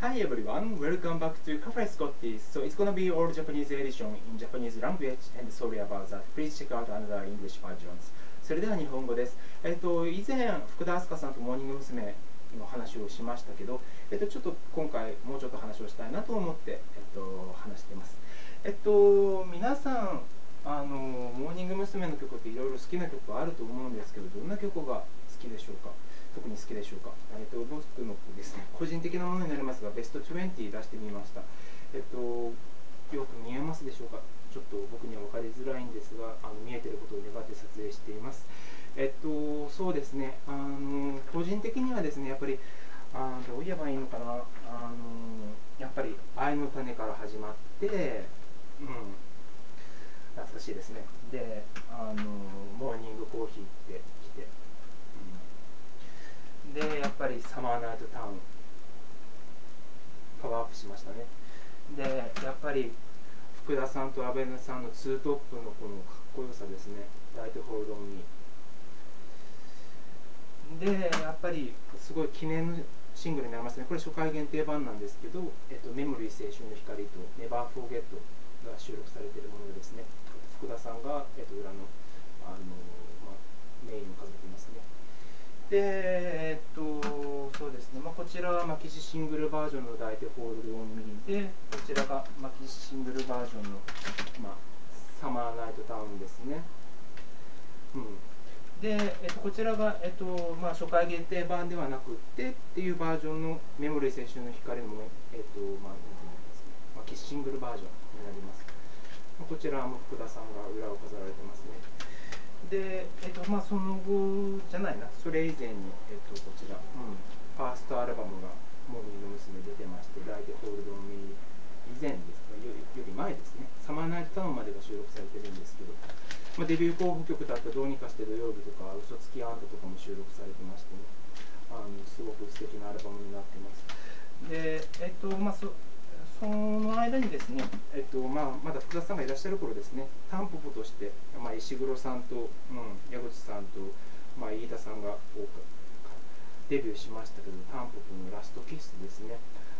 Hi everyone, welcome back to Cafe Scotty. So it's gonna be all Japanese edition in Japanese language and sorry about that. Please check out another English versions. それでは日本語です。えっと、以前、福田明日香さんとモーニング娘。の話をしましたけど、えっと、ちょっと今回もうちょっと話をしたいなと思って、えっと、話しています。えっと、皆さん、あのモーニング娘。の曲っていろいろ好きな曲あると思うんですけど、どんな曲が好きでしょうか特に好きでしょうか、えっと、僕のですね個人的なものになりますがベスト20出してみました。えっとよく見えますでしょうか？ちょっと僕には分かりづらいんですがあの見えてることを願って撮影しています。えっとそうですねあの個人的にはですねやっぱりあどう言えばいいのかな？あのやっぱり愛の種から始まってうん。懐かしいですね。であのモーニングコーヒーってやっぱりサマーナイトタウン。パワーアップしましたね。でやっぱり福田さんと阿部さんのツートップのこのかっこよさですね。ライトホールドンミでやっぱりすごい記念のシングルになりますね。これ初回限定版なんですけど「えっと、メモリー青春の光」と「ネバーフォーゲット」が収録されているものですね。福田さんが、えっと、裏のあの、まあ、メインを飾ってますね。で、えっと、そうですね、まあ、こちらはマキシシングルバージョンの抱いてホールドオンミーで、こちらがマキシシングルバージョンの、まあ、サマーナイトタウンですね。うん、で、えっと、こちらが、えっとまあ、初回限定版ではなくてっていうバージョンのメモリー青春の光も、えっとまあ、なんていうんですか、まあ、キッシングルバージョンになります。こちらも福田さんが裏を飾られてますね。で、えっとまあ、その後じゃないな、それ以前に、えっと、こちら、うん、ファーストアルバムがモーニング娘。出てまして、ライトホールドミー以前ですか。よりより前ですね、サマーナイトタウンまでが収録されてるんですけど、まあ、デビュー候補曲だったどうにかして土曜日とか、嘘つきあんたとかも収録されてましてね、あのすごく素敵なアルバムになってます。で、えっとまあそその間にですね、えっとまあ、まだ福田さんがいらっしゃる頃ですね、タンポポとして、まあ、石黒さんと、うん、矢口さんと、まあ、飯田さんがデビューしましたけど、タンポポのラストキスですね、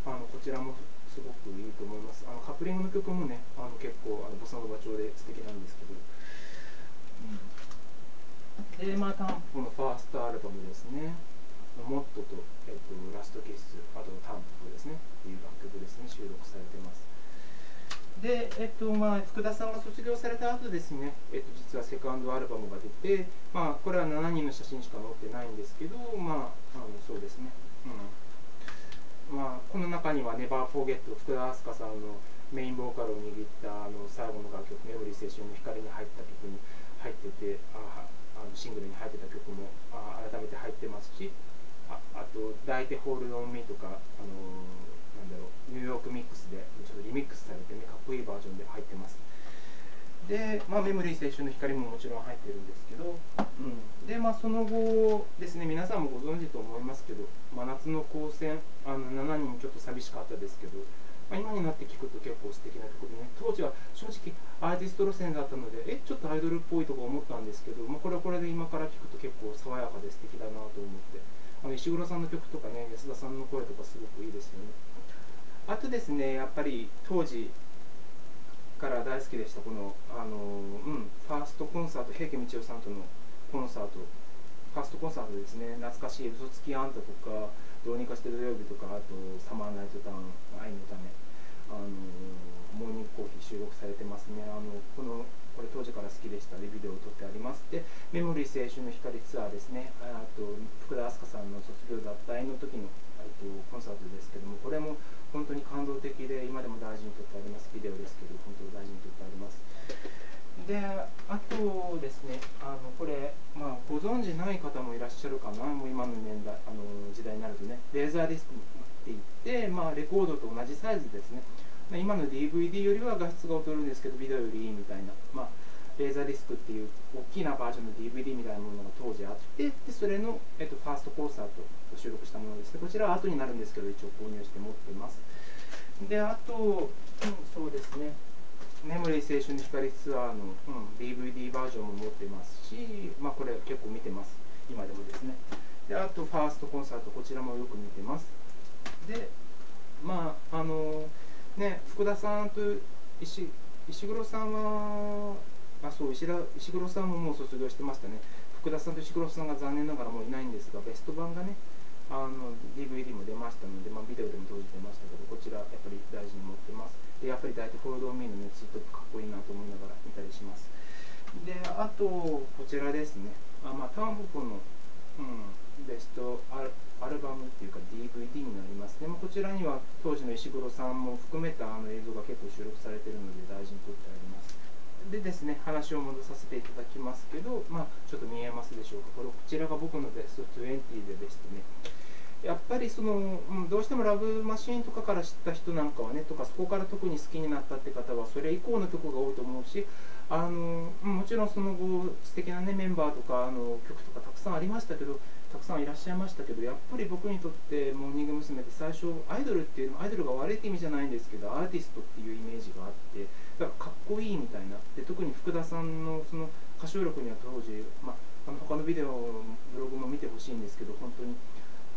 あのこちらもすごくいいと思います。あのカップリングの曲もね、あの結構あのボサノバ調で素敵なんですけど、うん、で、まあ、タンポポのファーストアルバムですね。モットと、えっと、ラストキス、あとタンポポですね、っていう楽曲ですね、収録されてます。で、えっとまあ、福田さんが卒業された後ですね、えっと、実はセカンドアルバムが出て、まあ、これは7人の写真しか載ってないんですけど、まあ、あのそうですね、うん。まあ、この中には Never Forget 福田明日香さんのメインボーカルを握ったあの最後の楽曲、メモリー青春の光に入った曲に入ってて、ああのシングルに入ってた曲もあ改めて入ってますし、ああと「抱いてホールドオンミーとか、あのなんだろうニューヨークミックスでちょっとリミックスされてねかっこいいバージョンで入ってます。で、まあ、メモリー青春の光ももちろん入ってるんですけど、うん、で、まあ、その後ですね皆さんもご存知と思いますけど「真夏の光線」あの7人ちょっと寂しかったですけど、まあ、今になって聞くと結構素敵な曲でね。当時は正直アーティスト路線だったのでえちょっとアイドルっぽいとか思ったんですけど、まあ、これはこれで今から聞くと結構爽やかで素敵だなと思って。あの石黒さんの曲とかね安田さんの声とかすごくいいですよね。あとですねやっぱり当時から大好きでしたこのあの、うん、ファーストコンサート平家道夫さんとのコンサート。ファーストコンサートですね。懐かしい嘘つきあんたとかどうにかして土曜日とかあとサマーナイトタウン愛のためあのモーニングコーヒー収録されてますね。あのこのこれ当時から好きでした。でビデオを撮ってあります。でメモリー青春の光ツアーですね。あと福田明日香さんの卒業脱退の時のとコンサートですけどもこれも本当に感動的で今でも大事に撮ってあります。ビデオですけど本当に大事に撮ってあります。であとですねあのこれ、まあ、ご存じない方もいらっしゃるかなもう今の年代あの時代になるとね。レーザーディスクって言って、まあ、レコードと同じサイズですね。今の DVD よりは画質が劣るんですけどビデオよりいいみたいな、まあ、レーザーディスクっていう大きなバージョンの DVD みたいなものが当時あってでそれの、えっと、ファーストコンサートを収録したものですね。こちらは後になるんですけど一応購入して持ってます。であと、うん、メモリー青春の光ツアーの、うん、DVD バージョンも持ってますし、まあ、これ結構見てます。今でもですね。であとファーストコンサートこちらもよく見てます。でまああのね福田さんと石石黒さんはあそう石田石黒さんももう卒業してましたね。福田さんと石黒さんが残念ながらもういないんですがベスト版がねあの DVD も出ましたので、まあ、ビデオでも当時出ましたけどこちらやっぱり大事に持ってます。でやっぱり大体フォールドミーのねツートップかっこいいなと思いながら見たりします。であとこちらですね。あ、まあ、タンポポの、うん、ベストアルバムっていうか DVD になります。でもこちらには当時の石黒さんも含めたあの映像が結構収録されてるので大事に撮ってあります。でですね話を戻させていただきますけど、まあ、ちょっと見えますでしょうか。これこちらが僕のベスト20でベストね。やっぱりその、どうしてもラブマシーンとかから知った人なんかはねとかそこから特に好きになったって方はそれ以降の曲が多いと思うしあのもちろんその後素敵なねメンバーとかあの曲とかたくさんありましたけどたくさんいらっしゃいましたけどやっぱり僕にとってモーニング娘。って最初アイドルっていうのアイドルが悪いって意味じゃないんですけどアーティストっていうイメージがあってだからかっこいいみたいなで特に福田さんのその歌唱力には当時、まあ、あの他のビデオブログも見てほしいんですけど本当に。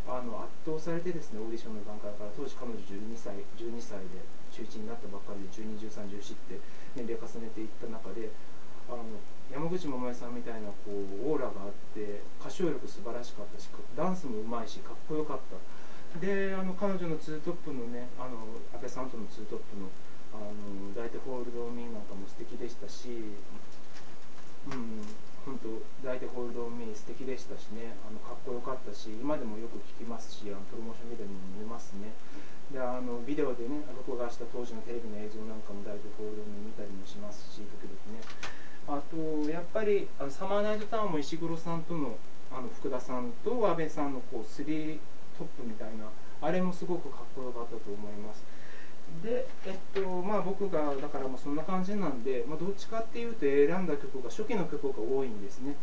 あの圧倒されてですねオーディションの段階から当時彼女12歳12歳で中1になったばっかりで121314って年齢重ねていった中であの山口百恵さんみたいなこうオーラがあって歌唱力素晴らしかったしダンスもうまいしかっこよかった。であの彼女のツートップのねあの安倍さんとのツートップのあの抱いてホールドミーなんかも素敵でしたし、うん、本当抱いてホールドミー素敵でしたしね。あのかっこよかったし今でもよく聞きますしあのプロモーションビデオにも見ますね。であのビデオでね録画した当時のテレビの映像なんかも抱いてホールドミー見たりもしますし時々ね。あとやっぱりあのサマーナイトタウンも石黒さんとのあの福田さんと阿部さんのこうスリートップみたいなあれもすごくかっこよかったと思います。で、えっとまあ、僕がだからもうそんな感じなんで、まあ、どっちかっていうと選んだ曲が初期の曲が多いんですね。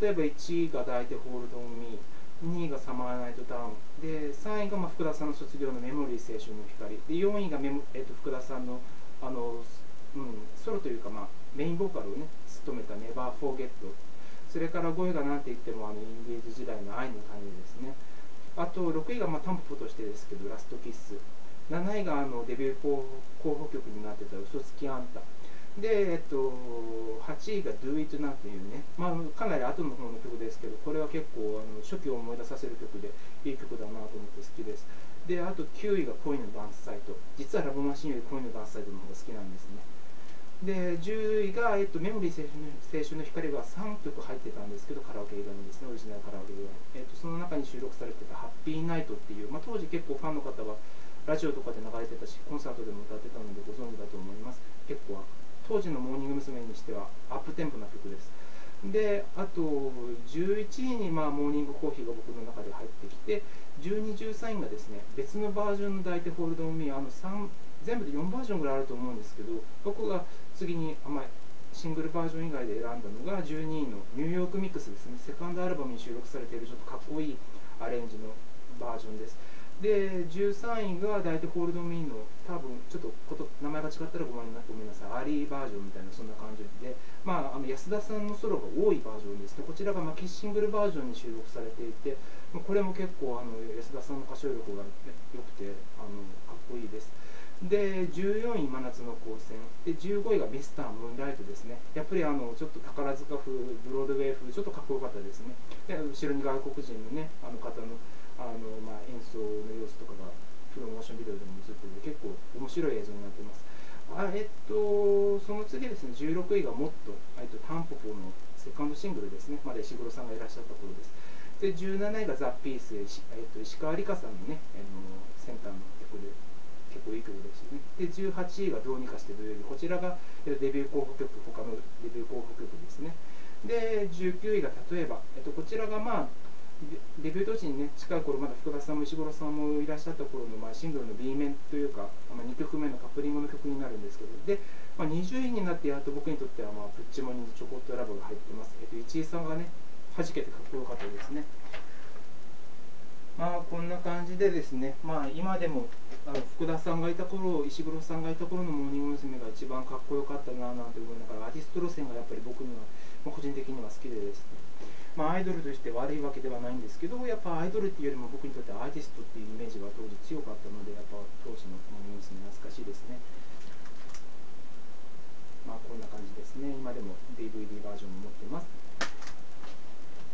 例えば1位が「抱いてホールドオンミー」2位が「サマーナイトダウン」で3位がまあ福田さんの卒業の「メモリー青春の光」で4位がメモ、えっと、福田さんのあの、うん、ソロというか、まあ、メインボーカルをね務めた「ネバーフォーゲット」それから5位が何て言ってもあのインディーズ時代の「愛の種」ですね。あと6位がまあタンポポとしてですけど「ラストキッス」7位があのデビュー候補曲になってた「嘘つきあんた」で、えっと、8位が「Do It Now」というね、まあ、かなり後の方の曲ですけどこれは結構あの初期を思い出させる曲でいい曲だなと思って好きです。であと9位が「恋のダンスサイト」実はラブマシンより恋のダンスサイトの方が好きなんですね。で10位が、えっと、メモリー青春の青春の光が3曲入ってたんですけどカラオケ以外にですねオリジナルカラオケ以外。に、えっと、その中に収録されてた「ハッピーナイト」っていう、まあ、当時結構ファンの方はラジオとかで流れてたしコンサートでも歌ってたのでご存知だと思います。結構当時のモーニング娘。にしてはアップテンポな曲です。であと11位にまあモーニングコーヒーが僕の中で入ってきて12、13位がですね別のバージョンの抱いてホールドオンミーあの3全部で4バージョンぐらいあると思うんですけど僕が次にあ、まあ、シングルバージョン以外で選んだのが12位のニューヨークミックスですね。セカンドアルバムに収録されているちょっとかっこいいアレンジのバージョンです。で13位が大体ホールドミーの多分ちょっとこと名前が違ったらごめんなさい。アリーバージョンみたいなそんな感じで、まあ、あの安田さんのソロが多いバージョンです。ねこちらがマキシングルバージョンに収録されていてこれも結構あの安田さんの歌唱力が良くてあのかっこいいです。で14位真夏の光線。で15位がミスタームーンライトですね。やっぱりあのちょっと宝塚風ブロードウェイ風ちょっとかっこよかったですね。で後ろに外国人のねあの方のあの、まあ、演奏の様子とかがプロモーションビデオでも映ってて結構面白い映像になってます。あえっとその次ですね16位がもっと、えっと、タンポポのセカンドシングルですね。まだ石黒さんがいらっしゃった頃です。で17位がザ・ピース、えっと、石川里香さんのね、あのセンターの曲で結構いい曲ですしね。で18位がどうにかして土曜日こちらがデビュー候補曲他のデビュー候補曲ですね。で19位が例えば、えっと、こちらがまあデビュー当時にね近い頃まだ福田さんも石黒さんもいらっしゃった頃の、まあ、シングルの B 面というか、まあ、2曲目のカップリングの曲になるんですけどで、まあ、20位になってやっと僕にとっては、まあ、プッチモニのチョコットラブが入ってます、えっと、1位さんがね弾けてかっこよかったですね。まあこんな感じでですね、まあ今でもあの福田さんがいた頃、石黒さんがいた頃のモーニング娘。が一番かっこよかったななんて思いながら、アーティスト路線がやっぱり僕には、まあ、個人的には好きでですね、まあアイドルとして悪いわけではないんですけど、やっぱアイドルっていうよりも僕にとってアーティストっていうイメージが当時強かったので、やっぱ当時のモーニング娘。懐かしいですね。まあこんな感じですね。今でも DVD バージョンも持ってます。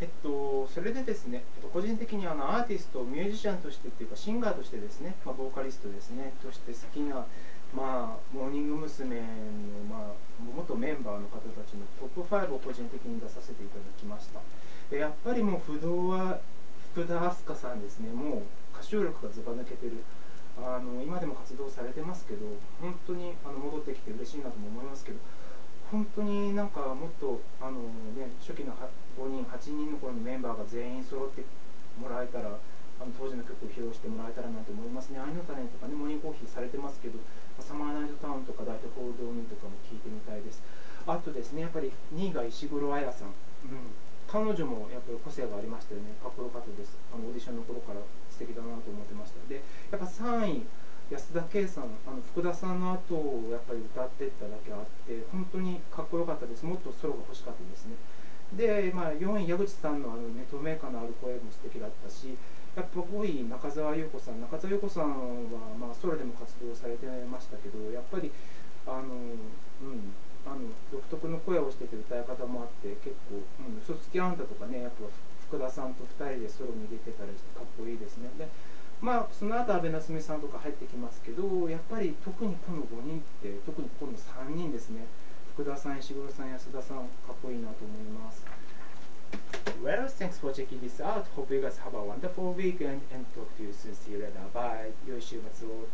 えっと、それでですね、えっと個人的にあのアーティスト、ミュージシャンとしてっていうか、シンガーとしてですね、まあ、ボーカリストですね、として好きな、まあ、モーニング娘。の、まあ、元メンバーの方たちのトップ5を個人的に出させていただきました。やっぱりもう不動は福田明日香さんですね、もう歌唱力がずば抜けてる。あの今でも活動されてますけど、本当にあの戻ってきて嬉しいなとも思いますけど、本当になんかもっとあの、ね、初期の5人8人の頃のメンバーが全員揃ってもらえたらあの当時の曲を披露してもらえたらなと思いますね。愛の種とかねモーニングコーヒーされてますけどサマーナイトタウンとか大体報道にとかも聞いてみたいです。あとですねやっぱり2位が石黒彩さん、うん、彼女もやっぱり個性がありましたよね。かっこよかったです。あのオーディションの頃から素敵だなと思ってました。でやっぱ3位安田圭さんあの福田さんの後をやっぱり歌っていっただけあって本当にかっこよかったです。もっとソロが欲しかったですね。で、まあ、4位矢口さんのあの、ね、透明感のある声も素敵だったしやっぱ5位中澤優子さん中澤優子さんは、まあ、ソロでも活動されてましたけどやっぱりあの、うん、あの独特の声をしてて歌い方もあって結構「うん、嘘つきあんた」とかねやっぱ福田さんと2人でソロに出てたりしてかっこいいですね。でまあその後安倍夏目さんとか入ってきますけどやっぱり特にこの5人って特にこの3人ですね福田さん石黒さん安田さんかっこいいなと思います Well, thanks for checking this out. Hope you guys have a wonderful weekend and talk to you soon. See you later. Bye. 良い週末を。